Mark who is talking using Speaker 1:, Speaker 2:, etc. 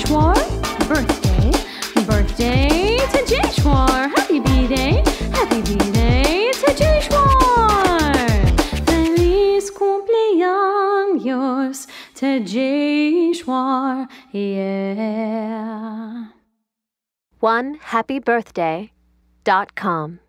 Speaker 1: Jeshwar. Birthday, birthday to Tejeshwar. Happy B-Day, happy B-Day to Tejeshwar. Feliz cumpleaños to Tejeshwar, yeah.
Speaker 2: One happy birthday dot com.